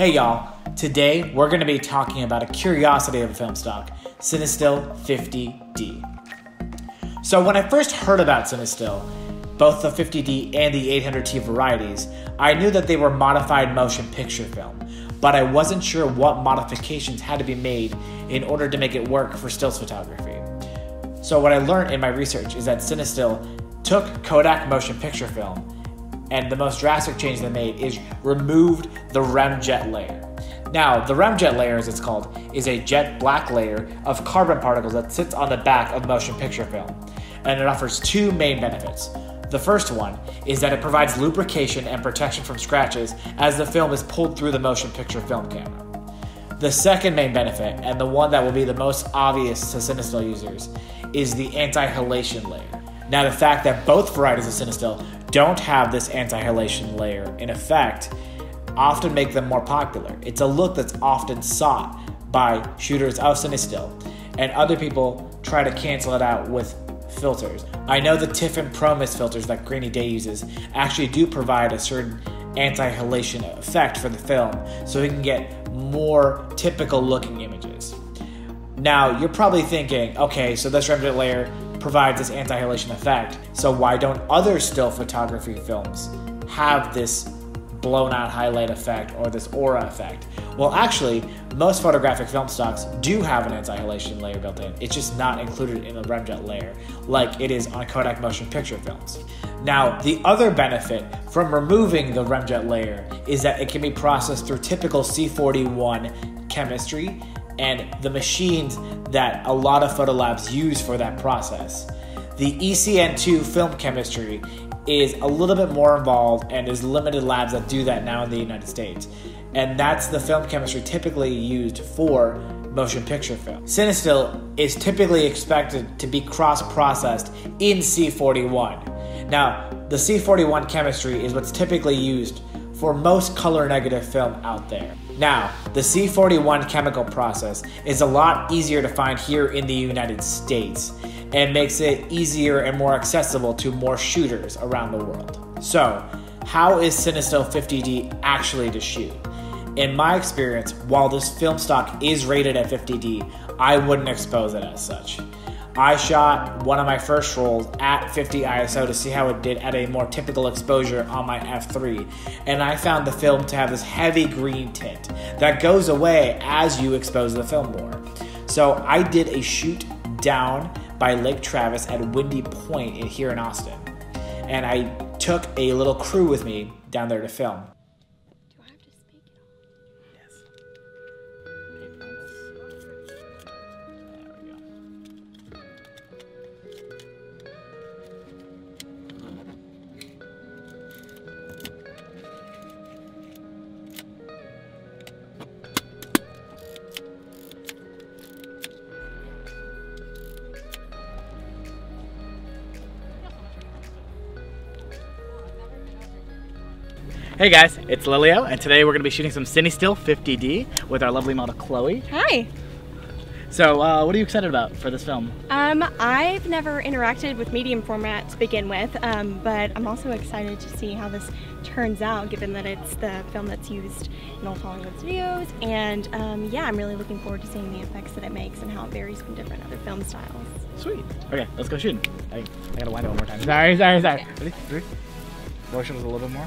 Hey y'all, today we're going to be talking about a curiosity of a film stock, Cinestill 50D. So when I first heard about Cinestill, both the 50D and the 800T varieties, I knew that they were modified motion picture film, but I wasn't sure what modifications had to be made in order to make it work for stills photography. So what I learned in my research is that Cinestill took Kodak motion picture film and the most drastic change they made is removed the remjet layer. Now, the remjet layer, as it's called, is a jet black layer of carbon particles that sits on the back of motion picture film, and it offers two main benefits. The first one is that it provides lubrication and protection from scratches as the film is pulled through the motion picture film camera. The second main benefit, and the one that will be the most obvious to Cinestill users, is the anti-halation layer. Now, the fact that both varieties of Cinestill don't have this anti-halation layer in effect often make them more popular. It's a look that's often sought by shooters of Cinestill, and other people try to cancel it out with filters. I know the Tiffen Pro Mist filters that Grainy Day uses actually do provide a certain anti-halation effect for the film, so we can get more typical looking images. Now, you're probably thinking, okay, so this remjet layer provides this anti-halation effect. So why don't other still photography films have this blown out highlight effect or this aura effect? Well, actually, most photographic film stocks do have an anti-halation layer built in. It's just not included in the remjet layer like it is on Kodak motion picture films. Now, the other benefit from removing the remjet layer is that it can be processed through typical C41 chemistry and the machines that a lot of photo labs use for that process. The ECN2 film chemistry is a little bit more involved and there's limited labs that do that now in the United States. And that's the film chemistry typically used for motion picture film. Cinestill is typically expected to be cross-processed in C41. Now, the C41 chemistry is what's typically used for most color negative film out there. Now, the C41 chemical process is a lot easier to find here in the United States and makes it easier and more accessible to more shooters around the world. So, how is Cinestill 50D actually to shoot? In my experience, while this film stock is rated at 50D, I wouldn't expose it as such. I shot one of my first rolls at 50 ISO to see how it did at a more typical exposure on my f3, and I found the film to have this heavy green tint that goes away as you expose the film more. So I did a shoot down by Lake Travis at Windy Point here in Austin, and I took a little crew with me down there to film. Hey guys, it's Lilio, and today we're going to be shooting some Cinestill 50D with our lovely model Chloe. Hi. So, uh, what are you excited about for this film? Um, I've never interacted with medium format to begin with, um, but I'm also excited to see how this turns out, given that it's the film that's used in all Hollywood's videos. And um, yeah, I'm really looking forward to seeing the effects that it makes and how it varies from different other film styles. Sweet. Okay, let's go shooting. I, I gotta wind it one more time. Sorry, sorry, sorry. Ready? Three. Motion was a little bit more.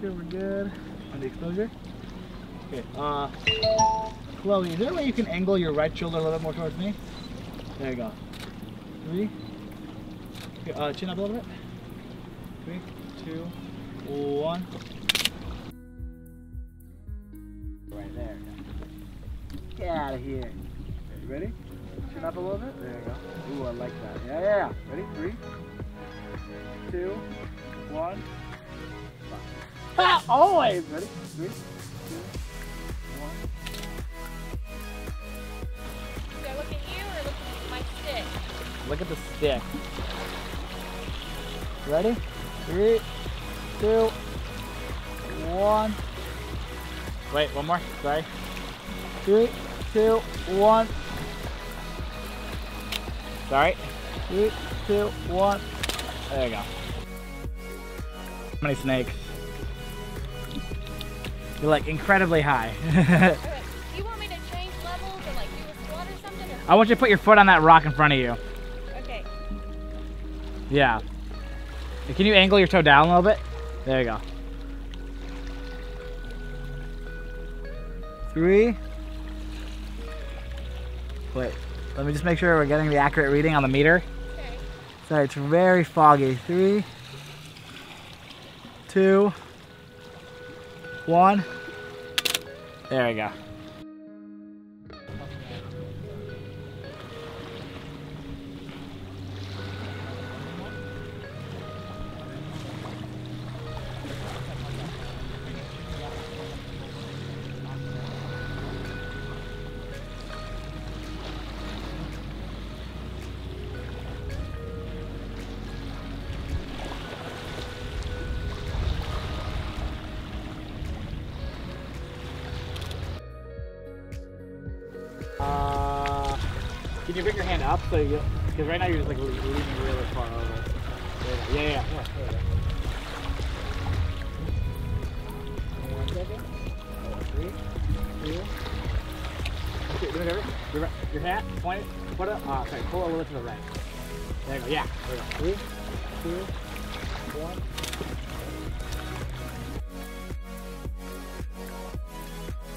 sure we're good on the exposure. Okay, uh, Chloe, is there a way you can angle your right shoulder a little bit more towards me? There you go. Three. Okay, uh, chin up a little bit. Three, two, one. Right there. Get out of here. You ready? Chin up a little bit. There you go. Ooh, I like that. Yeah, yeah, yeah. Ready? Three, two, one. Always. Ready? Three, two, one. Do I look at you or look at my stick? Look at the stick. Ready? Three, two, one. Wait, one more. Sorry. Three, two, one. Sorry. Three, two, one. There you go. How many snakes? You're like incredibly high. Do you want me to change levels or like do a squat or something? Or... I want you to put your foot on that rock in front of you. Okay. Yeah. Can you angle your toe down a little bit? There you go. Three. Wait, let me just make sure we're getting the accurate reading on the meter. Okay. Sorry, it's very foggy. Three, two, one. There we go. You bring your hand up so you, because right now you're just like leaning really far over. Yeah, yeah, yeah. yeah, second. Three. Okay, do it over. Your, hat, point put it, uh, okay, pull little to the right. There you go, yeah, there you go. Three, two, one.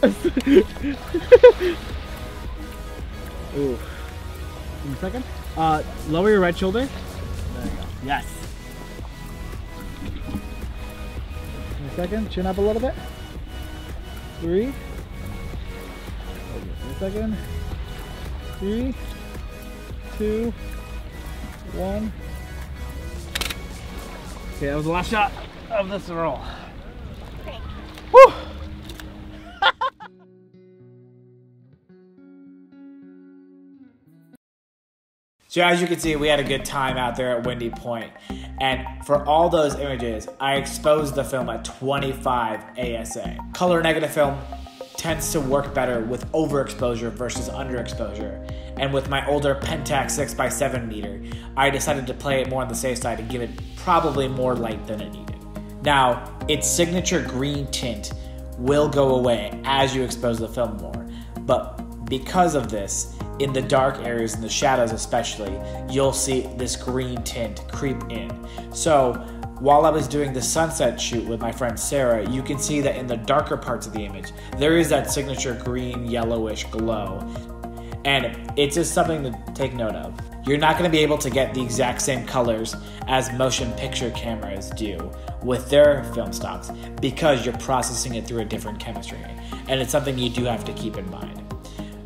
Ooh. Give me a second. Uh, lower your right shoulder. There you go. Yes. Give me a second. Chin up a little bit. Three. Hold it for a second. Three, two, one. Okay, that was the last shot of this roll. Okay. Woo! So as you can see, we had a good time out there at Windy Point. And for all those images, I exposed the film at 25 ASA. Color negative film tends to work better with overexposure versus underexposure. And with my older Pentax 6x7 meter, I decided to play it more on the safe side and give it probably more light than it needed. Now, its signature green tint will go away as you expose the film more, but because of this, in the dark areas, in the shadows especially, you'll see this green tint creep in. So, while I was doing the sunset shoot with my friend Sarah, you can see that in the darker parts of the image, there is that signature green yellowish glow. And it's just something to take note of. You're not going to be able to get the exact same colors as motion picture cameras do with their film stocks because you're processing it through a different chemistry. And it's something you do have to keep in mind.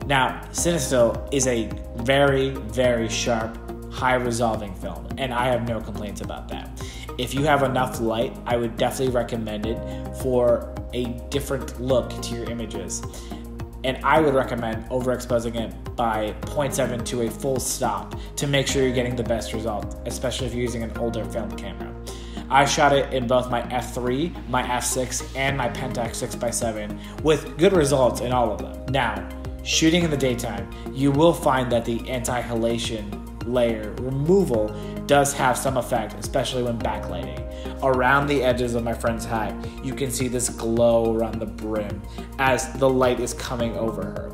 Now, Cinestill is a very, very sharp, high resolving film, and I have no complaints about that. If you have enough light, I would definitely recommend it for a different look to your images. And I would recommend overexposing it by 0.7 to a full stop to make sure you're getting the best result, especially if you're using an older film camera. I shot it in both my f3, my f6, and my Pentax 6x7 with good results in all of them. Now, shooting in the daytime, you will find that the anti halation layer removal does have some effect, especially when backlighting. Around the edges of my friend's hat, you can see this glow around the brim as the light is coming over her.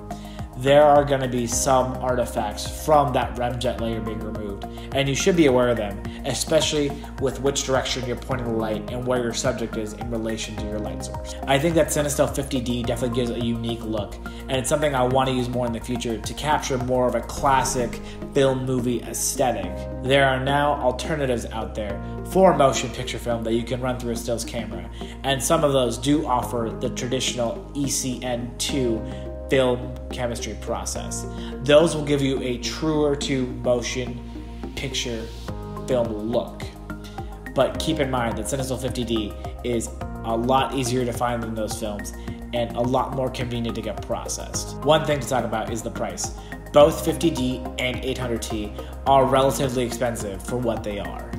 There are going to be some artifacts from that remjet layer being removed, and you should be aware of them, especially with which direction you're pointing the light and where your subject is in relation to your light source. I think that Cinestill 50D definitely gives a unique look, and it's something I want to use more in the future to capture more of a classic film movie aesthetic. There are now alternatives out there for motion picture film that you can run through a stills camera, and some of those do offer the traditional E ECN2 film chemistry process. Those will give you a truer to motion picture film look. But keep in mind that Cinestill 50D is a lot easier to find than those films and a lot more convenient to get processed. One thing to talk about is the price. Both 50D and 800T are relatively expensive for what they are.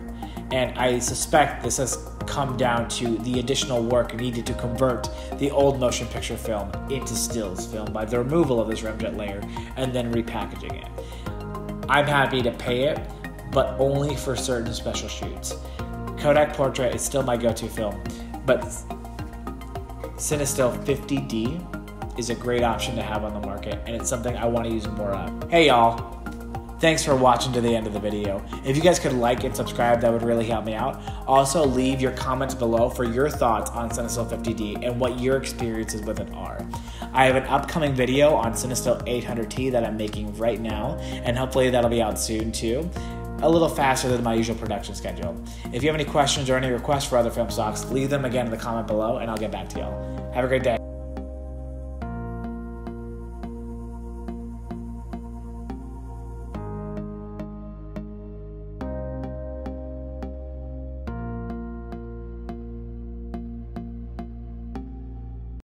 And I suspect this has come down to the additional work needed to convert the old motion picture film into stills film by the removal of this remjet layer and then repackaging it. I'm happy to pay it, but only for certain special shoots. Kodak Portra is still my go to film, but Cinestill 50D is a great option to have on the market, and it's something I want to use more of. Hey y'all, Thanks for watching to the end of the video. If you guys could like and subscribe, that would really help me out. Also, leave your comments below for your thoughts on Cinestill 50D and what your experiences with it are. I have an upcoming video on Cinestill 800T that I'm making right now, and hopefully that'll be out soon too. A little faster than my usual production schedule. If you have any questions or any requests for other film stocks, leave them again in the comment below, and I'll get back to y'all. Have a great day.